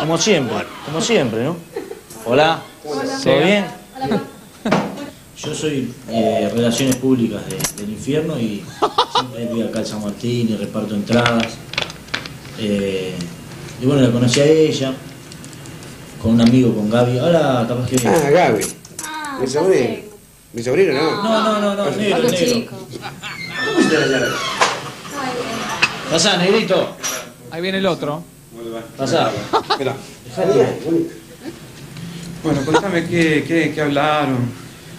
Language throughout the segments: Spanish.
Como siempre, como siempre, ¿no? Hola, ¿todo bien? Yo soy eh, Relaciones Públicas de- del Infierno y siempre voy acá al San Martín y reparto entradas. Eh, y bueno, la conocí a ella, con un amigo, con Gaby. Ahora capaz que... Ah, Gaby. Ah, Mi sobrino. Mi sobrino, ¿no? No, no, no, no, negro, negro. chico. Pasá, negrito. Ahí viene el otro. Dejate. Bueno, contame qué, qué, qué hablaron.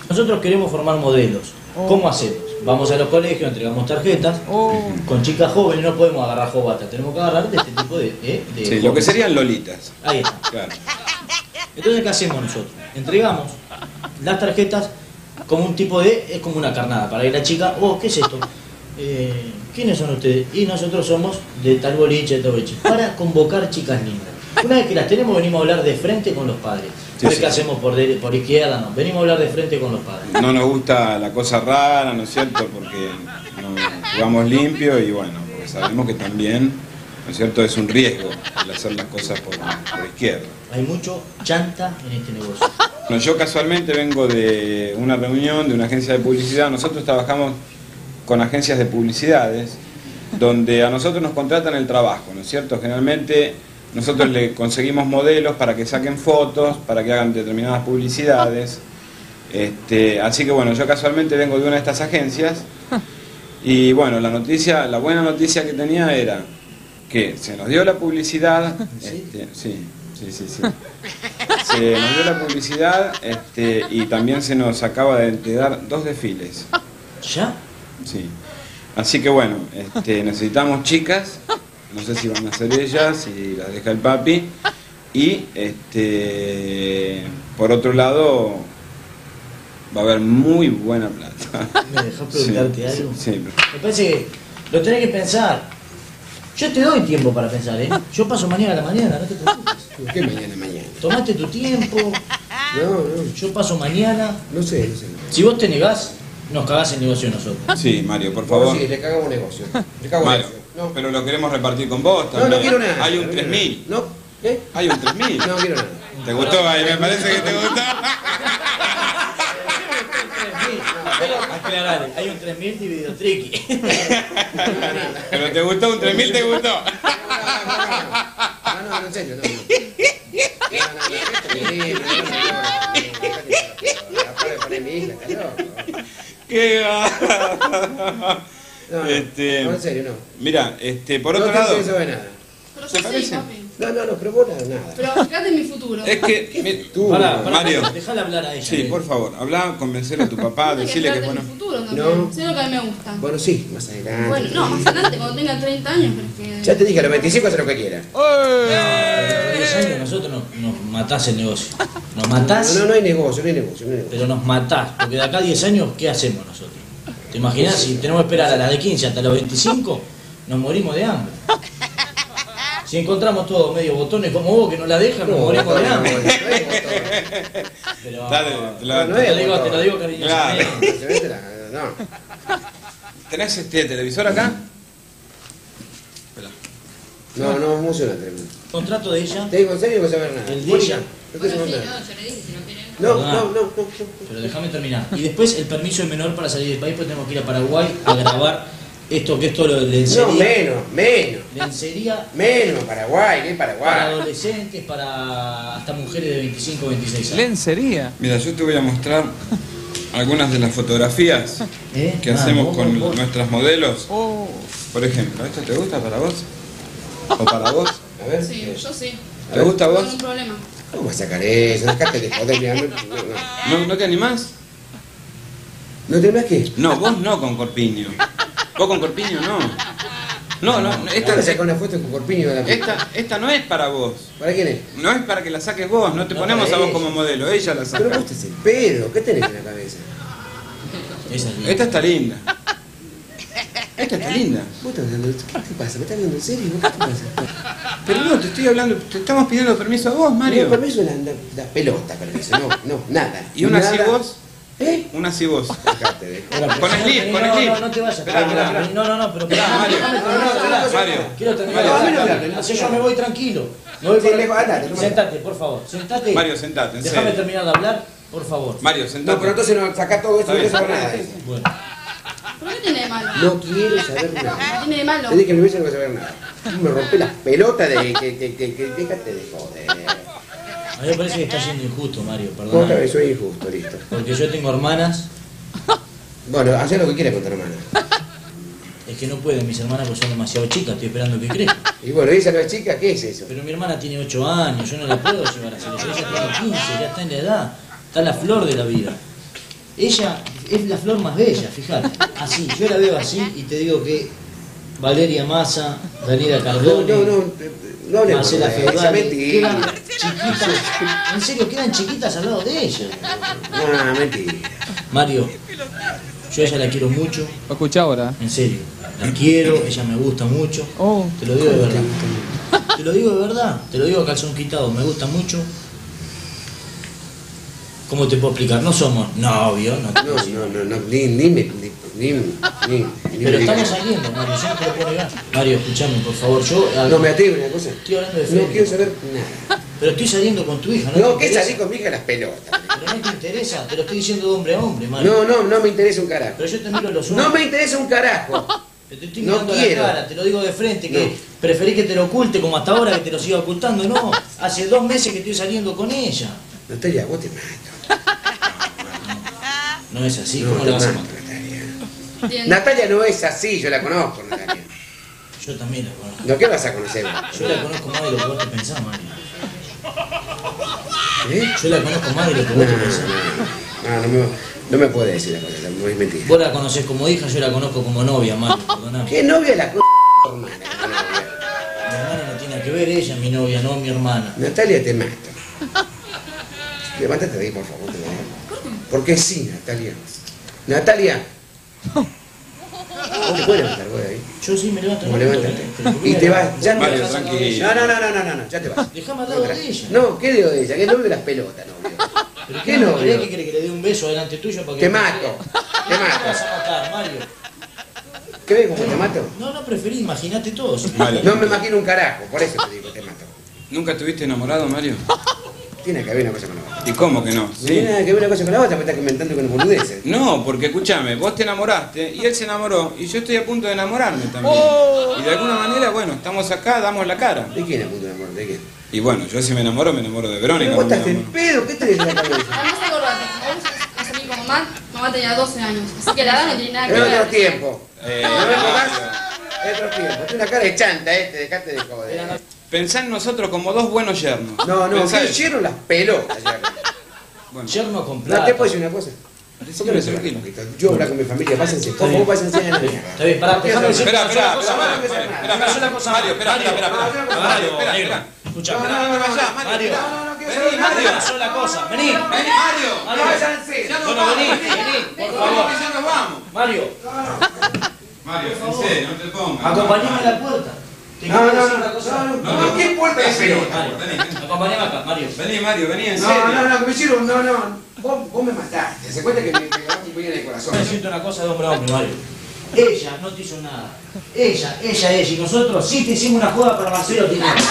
Nosotros queremos formar modelos. ¿Cómo hacemos? Vamos a los colegios, entregamos tarjetas. Oh, Con chicas jóvenes no podemos agarrar jovata, tenemos que agarrar de este tipo de. eh, de Sí, lo que serían lolitas. Ahí está. Claro. Entonces, ¿qué hacemos nosotros? Entregamos las tarjetas como un tipo de. Es como una carnada para ir la chica. Oh, ¿qué es esto? Eh, ¿Quiénes son ustedes? Y nosotros somos de tal boliche, de tal boliche. Para convocar chicas lindas. Una vez que las tenemos, venimos a hablar de frente con los padres. Sí, sí. que hacemos por, de- por izquierda, no. Venimos a hablar de frente con los padres. No nos gusta la cosa rara, ¿no es cierto? Porque no, jugamos limpio y bueno, porque sabemos que también, ¿no es cierto? Es un riesgo el hacer las cosas por, por izquierda. Hay mucho chanta en este negocio. Bueno, yo casualmente vengo de una reunión de una agencia de publicidad. Nosotros trabajamos con agencias de publicidades donde a nosotros nos contratan el trabajo, ¿no es cierto? Generalmente nosotros le conseguimos modelos para que saquen fotos, para que hagan determinadas publicidades. Este, así que bueno, yo casualmente vengo de una de estas agencias y bueno, la noticia, la buena noticia que tenía era que se nos dio la publicidad, este, sí, sí, sí, sí. Se nos dio la publicidad este, y también se nos acaba de, de dar dos desfiles. ¿Ya? Sí. Así que bueno, este, necesitamos chicas, no sé si van a ser ellas, si las deja el papi. Y este, por otro lado, va a haber muy buena plata. ¿Me dejás preguntarte Sí, algo? sí, sí. Me parece que lo tenés que pensar. Yo te doy tiempo para pensar, ¿eh? Yo paso mañana a la mañana, no te preocupes. ¿Por qué mañana, mañana? Tomate tu tiempo, No, no, yo paso mañana. no sé, no sé. Si vos te negás, nos cagás el negocio nosotros. Sí, Mario, por favor. sí, le cagamos negocio. Le cago Mario, negocio. No, pero lo queremos repartir con vos no, también. no quiero nada. Hay un no quiero 3000. nada. ¿No? ¿Qué? Hay un 3000. No quiero nada. ¿Te gustó? Ay, me parece que te gustó. Aclarale, hay un 3000 dividido triqui. Pero te gustó, un 3000 te gustó. No, no, no, en serio, no. no. No, no, no, Qué No, no, Este- no, en serio, no. Mira, este, por no otro lado, que eso de nada. Pero ¿Se yo sí, parece? papi. No, no, no, pero vos nada, nada. Pero fíjate en mi futuro. es que. mi- Tú, Pará, pará, Mario. Dejala hablar a ella. Sí, que- por favor, habla, convencer a tu papá, que decirle que fijarte bueno. en mi futuro. No. Sé lo que a mí me gusta. Bueno, sí, más adelante. Bueno, no, más adelante, cuando tenga 30 años, pero es que... Ya te dije, a los 25 haz lo que 10 años nosotros nos, nos matás el negocio. Nos matás, No, no, no hay negocio, no hay negocio, no hay negocio. pero nos matás. Porque de acá a 10 años, ¿qué hacemos nosotros? ¿Te imaginas si tenemos que esperar a las de 15 hasta los 25? Nos morimos de hambre. Si encontramos todos medio botones como vos que no la dejan, nos morimos de hambre. Pero, te lo digo, te lo botón. digo cariñosamente. No. ¿Tenés este televisor acá? Espera. No, no funciona, tremendo. Contrato de ella, Te digo en serio que no saber nada. El de ella. no yo le dije si no quieren. No, Perdona. no, no, no, no. pero déjame terminar. Y después el permiso de menor para salir del país, pues tenemos que ir a Paraguay a grabar esto, que esto lo de No, lencería. menos, menos. lencería Menos, Paraguay, ¿qué para Paraguay? adolescentes, para hasta mujeres de 25 26 años. lencería. Mira, yo te voy a mostrar algunas de las fotografías ¿Eh? que Ah, hacemos vos, con vos, nuestras modelos. Oh, Por ejemplo, ¿esto te gusta para vos? ¿O para vos? A ver. Sí, yo sí. ¿Te gusta a No vos? ningún problema. ¿Cómo vas a sacar eso? Dejate de joder, mira, no, no, no. ¿No, ¿No te animás? ¿No te más qué? No, vos no con Corpiño. Vos con Corpiño no. No, no, Esta esta, saca una foto con Corpiño de la esta, esta no es para vos. ¿Para quién es? No es para que la saques vos, no te No, ponemos a vos ella. como modelo, ella la Pero saca. vos te el pedo, ¿qué tenés en la cabeza? Esa es. Esta está linda. Esta está linda. ¿Vos estás hablando, ¿Qué te pasa? ¿Me estás hablando en serio? ¿Qué te pasa? Pero no, te estoy hablando, te estamos pidiendo permiso a vos, Mario. No, permiso la, la, la pelota, permiso. No, no, nada. Y una así vos, ¿Eh? una así vos. Dejate Con si no slip, con no, slip. No, no te vayas. No, no, no, pero Mario. No, no, no, no, Mario. Quiero terminar. Así yo me voy tranquilo. Me voy no Sentate, por favor. Sentate. Mario, sentate, en Déjame terminar de hablar, por favor. Mario, No, sentate. pero entonces no saca todo esto y no nada. Bueno, ¿Por qué tiene de malo? No quiero saber ¿Qué nada. tiene de malo? Te dije que me hubiese no saber nada. Me rompe las pelotas de que, que, que, que, déjate de joder. A mí me parece que está siendo injusto, Mario, perdón. vez soy injusto, listo. Porque yo tengo hermanas, Bueno, haz lo que quieras con tu hermana. es que no pueden mis hermanas porque son demasiado chicas, estoy esperando que crezcan. Y bueno, esa no es chica, ¿qué es eso? Pero mi hermana tiene 8 años, yo no la puedo llevar a hacer eso. Ella tiene 15, ya está en la edad, está la flor de la vida. Ella es la flor más bella, fíjate. Así, yo la veo así y te digo que Valeria Massa, Daniela No, Cardone, no, no, no hablemos Marcela de chiquitas, en serio, quedan chiquitas al lado de ella. No, mentira. Mario, yo a ella la quiero mucho, Lo escuché ahora. en serio. La quiero, ella me gusta mucho. Oh. Te lo digo de verdad. Te lo digo de verdad. Te lo digo a calzón quitado. Me gusta mucho. ¿Cómo te puedo explicar? No somos novios, no te No, no, no, no, ni, ni me, ni, ni, ni, Pero estamos saliendo, Mario. Yo no te lo puedo negar. Mario, escúchame, por favor. Yo No me atrevo una cosa. estoy hablando de No quiero saber nada. Pero estoy saliendo con tu hija, ¿no? No, que salí con mi hija a las pelotas. Pero no te interesa. Te lo estoy diciendo de hombre a hombre, Mario. No, no, no me interesa un carajo. Pero yo te miro los ojos. No me interesa un carajo. Te estoy No mirando la quiero. cara, te lo digo de frente, que No. preferí que te lo oculte como hasta ahora que te lo siga ocultando. No, hace dos meses que estoy saliendo con ella. Natalia, vos te mato. No es así, No, ¿cómo la vas a matar? Natalia. Natalia no es así, yo la conozco, Natalia. Yo también la conozco. ¿No qué vas a conocer? Yo la conozco más de lo que vos te pensás, Mario. ¿Eh? Yo la conozco más de lo que vos no, me, no puede decir la cosa, no es mentira. Vos la conocés como hija, yo la conozco como novia, Mario. Perdóname. ¿Qué novia la c hermana? Mi hermana no tiene que ver, ella es mi novia, no mi hermana. Natalia, te mato. Levántate de ahí, por favor. te. Porque sí, Natalia. Natalia. ¿Vos te puedes levantar vos de ahí? Yo sí me levanto. ¿Cómo no, ¿por qué Y te vas, ya no ella. No, no, no, no, no, no, ya te vas. Dejame al lado de ella. No, ¿qué digo de ella? Que es de las pelotas, novio. ¿Pero ¿Qué qué no? ¿Querés que novio? quiere que le dé un beso delante tuyo para que Te no mato, te ¿Qué mato. vas a matar, Mario? ¿Qué ves cómo te mato? No, no preferí, imagínate todo. Mario. No me imagino un carajo, por eso te digo, te mato. ¿Nunca estuviste enamorado, Mario? Tiene que haber una cosa con la otra. ¿Y cómo que no? No tiene que ver una cosa con la otra, me estás comentando con boludeces. No, porque escúchame, vos te enamoraste y él se enamoró y yo estoy a punto de enamorarme también. Y de alguna manera, bueno, estamos acá, damos la cara. ¿De quién es punto de amor? ¿De quién? Y bueno, yo si me enamoro, me enamoro de Verónica. Pero vos me estás en enamoro. pedo, ¿qué tenés en la cabeza? Además, acordate, vos a salir con mamá, mamá tenía 12 años, así que la edad no tiene nada que Es ver. otro tiempo. Eh, ¿No me acordás? Mario, Es otro tiempo. Tienes una cara de chanta, eh, te dejaste de joder. Pensá en nosotros como dos buenos yernos. No, no, Pensá que eso. hicieron las pelotas. Bueno, Yerno con No, te puedo decir una cosa. ¿Por qué no se tranquilo. Yo hablar con mi familia, pásense, favor, pásense a la mierda. Está bien, pará, déjame decir Espera, una espera, sola cosa, espera, Mario. espera, espera, Mario, espera, espera, espera, espera. Mario, espera, negro, espera. Escucha, No, no, no, no, Vaya, no, Mario. no, no, Vení. Mario. una sola cosa. Vení. Vení, Mario. Mario. Váyanse. Ya nos Bueno, vamos, vení, vení. vení, por Por favor. favor, que ya nos vamos. Mario, Mario, en serio, no te pongas. acompañame a la puerta. Te No, no, decir no, una cosa. no, no, no, ¿qué puerta de pelota? Mario, Vení, vení. acompañame acá, Mario. Vení, Mario, vení, en No, serio. no, no, que me hicieron, no, no. Vos, vos me mataste. Se cuenta que me pegaste un puñal en el corazón. Yo siento una cosa de hombre a hombre, Mario. Ella no te hizo nada. Ella, ella, ella. Y nosotros sí te hicimos una joda para Marcelo Tinelli.